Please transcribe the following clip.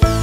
Bye.